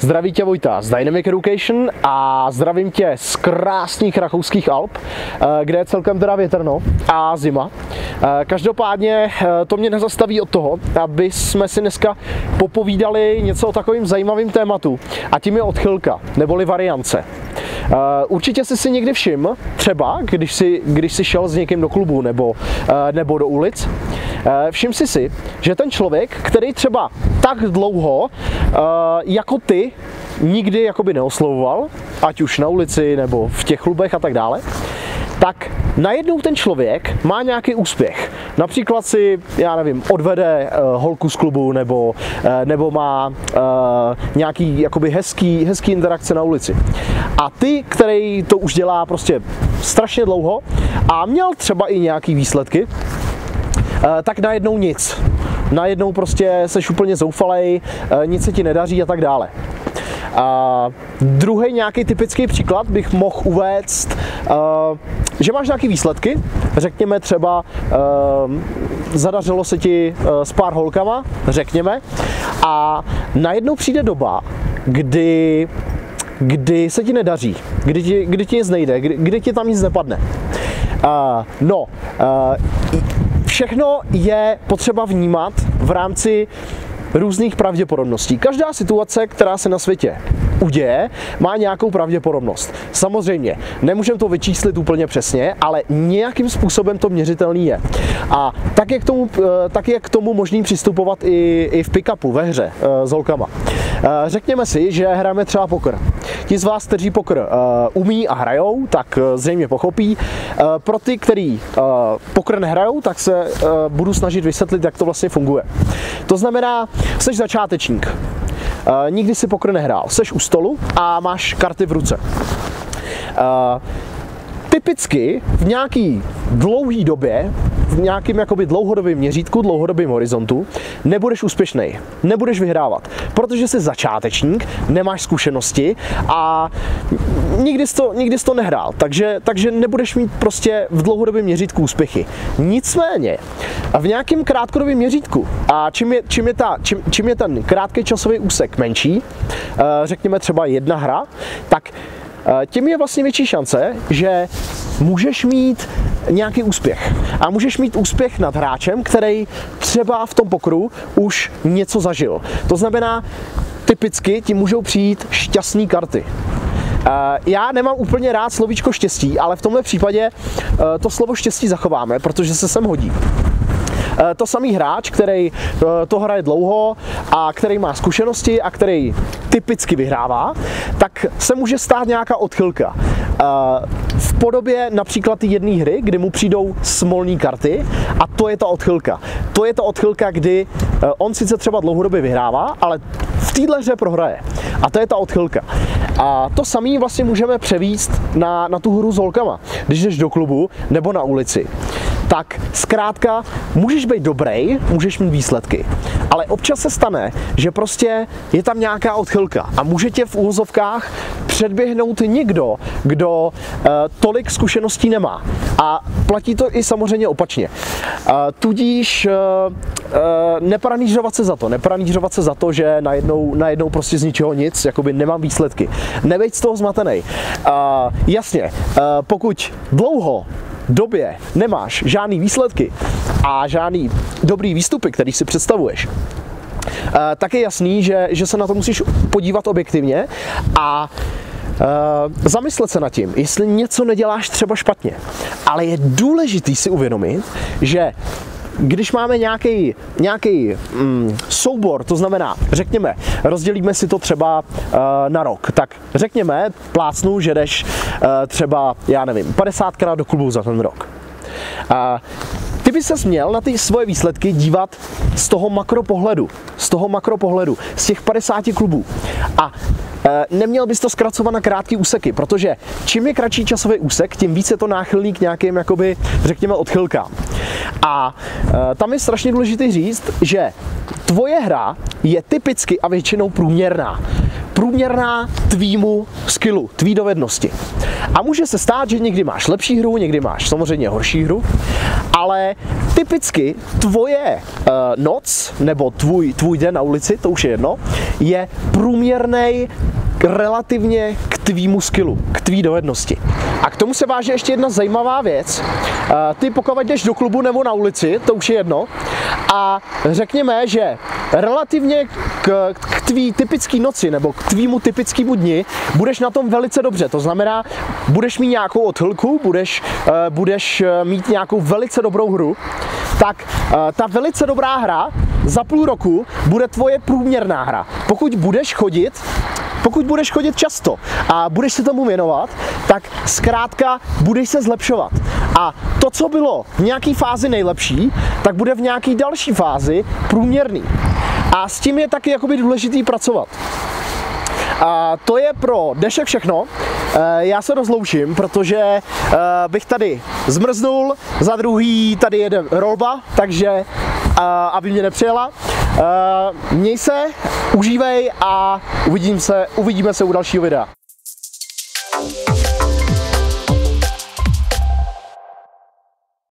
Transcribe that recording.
Zdraví tě Vojta z Dynamic Education a zdravím tě z krásných rakouských Alp, eh, kde je celkem teda větrno a zima. Eh, každopádně eh, to mě nezastaví od toho, aby jsme si dneska popovídali něco o takovým zajímavým tématu a tím je odchylka, neboli variance. Určitě jsi si někdy všiml, třeba když si, když si šel s někým do klubu nebo, nebo do ulic, všim si si, že ten člověk, který třeba tak dlouho jako ty nikdy jakoby neoslovoval, ať už na ulici nebo v těch klubech a tak dále, tak najednou ten člověk má nějaký úspěch. Například si, já nevím, odvede uh, holku z klubu nebo, uh, nebo má uh, nějaký jakoby hezký, hezký interakce na ulici. A ty, který to už dělá prostě strašně dlouho a měl třeba i nějaký výsledky, tak najednou nic. Najednou prostě seš úplně zoufalej, uh, nic se ti nedaří a tak dále. A druhý nějaký typický příklad bych mohl uvést, uh, že máš nějaké výsledky, řekněme třeba zadařilo se ti s pár holkama, řekněme, a najednou přijde doba, kdy kdy se ti nedaří, kdy ti, kdy ti nic nejde, kdy, kdy ti tam nic nepadne. Uh, no, uh, všechno je potřeba vnímat v rámci různých pravděpodobností. Každá situace, která se na světě uděje, má nějakou pravděpodobnost. Samozřejmě, nemůžeme to vyčíslit úplně přesně, ale nějakým způsobem to měřitelný je. A tak je k tomu, eh, tak je k tomu možný přistupovat i, i v pick-upu, ve hře eh, s holkama. Eh, řekněme si, že hrajeme třeba pokr. Ti z vás, kteří pokr umí a hrajou, tak zřejmě pochopí. Pro ty, kteří pokr nehrajou, tak se budu snažit vysvětlit, jak to vlastně funguje. To znamená, jsi začátečník, nikdy si pokr nehrál. Seš u stolu a máš karty v ruce. Typicky v nějaký dlouhý době, v nějakém jakoby dlouhodobém měřítku, dlouhodobém horizontu, nebudeš úspěšný, nebudeš vyhrávat, protože jsi začátečník, nemáš zkušenosti a nikdy jsi to, nikdy jsi to nehrál, takže, takže nebudeš mít prostě v dlouhodobém měřítku úspěchy. Nicméně, v nějakém krátkodobém měřítku, a čím je, čím je, ta, čím, čím je ten krátký časový úsek menší, eh, řekněme třeba jedna hra, tak Eh, tím je vlastně větší šance, že můžeš mít nějaký úspěch. A můžeš mít úspěch nad hráčem, který třeba v tom pokru už něco zažil. To znamená, typicky ti můžou přijít šťastné karty. Eh, já nemám úplně rád slovíčko štěstí, ale v tomhle případě eh, to slovo štěstí zachováme, protože se sem hodí. Eh, to samý hráč, který eh, to hraje dlouho a který má zkušenosti a který typicky vyhrává, tak se může stát nějaká odchylka. Eh, v podobě například jedné hry, kdy mu přijdou smolní karty a to je ta odchylka. To je ta odchylka, kdy on sice třeba dlouhodobě vyhrává, ale v téhle hře prohraje. A to je ta odchylka. A to samý vlastně můžeme převíst na, na tu hru s holkama, když jdeš do klubu nebo na ulici tak zkrátka můžeš být dobrý, můžeš mít výsledky. Ale občas se stane, že prostě je tam nějaká odchylka a může tě v úvozovkách předběhnout někdo, kdo uh, tolik zkušeností nemá. A platí to i samozřejmě opačně. Uh, tudíž uh, uh, nepranížovat se za to, nepranížovat se za to, že najednou, najednou prostě z ničeho nic, jakoby nemám výsledky. Nebejt z toho zmatený. Uh, jasně, uh, pokud dlouho době nemáš žádný výsledky a žádný dobrý výstupy, který si představuješ, eh, tak je jasný, že, že se na to musíš podívat objektivně a Uh, zamyslet se nad tím, jestli něco neděláš třeba špatně. Ale je důležitý si uvědomit, že když máme nějaký, nějaký mm, soubor, to znamená, řekněme, rozdělíme si to třeba uh, na rok, tak řekněme, plácnu, že jdeš uh, třeba, já nevím, 50krát do klubu za ten rok. Uh, ty by se měl na ty svoje výsledky dívat z toho makropohledu, z toho makropohledu, z těch 50 klubů. A e, neměl bys to zkracovat na krátký úseky, protože čím je kratší časový úsek, tím více to náchylný k nějakým, jakoby, řekněme, odchylkám. A e, tam je strašně důležité říct, že tvoje hra je typicky a většinou průměrná průměrná tvýmu skillu, tvý dovednosti. A může se stát, že někdy máš lepší hru, někdy máš samozřejmě horší hru, ale typicky tvoje uh, noc nebo tvůj, tvůj den na ulici, to už je jedno, je průměrný relativně k tvýmu skillu, k tvý dovednosti. A tomu se váže ještě jedna zajímavá věc. Ty pokud jdeš do klubu nebo na ulici, to už je jedno, a řekněme, že relativně k, k tvý typický noci nebo k tvýmu typickému dni budeš na tom velice dobře. To znamená, budeš mít nějakou odchylku, budeš, uh, budeš eh, mít nějakou velice dobrou hru, tak ta velice dobrá hra za půl roku bude tvoje průměrná hra. Pokud budeš chodit pokud budeš chodit často a budeš se tomu věnovat, tak zkrátka budeš se zlepšovat. A to, co bylo v nějaké fázi nejlepší, tak bude v nějaké další fázi průměrný. A s tím je taky jakoby důležitý pracovat. A to je pro dnešek všechno. E, já se rozloučím, protože e, bych tady zmrznul, za druhý tady jede rolba, takže aby mě nepřijela. Měj se, užívej a uvidím se, uvidíme se u dalšího videa.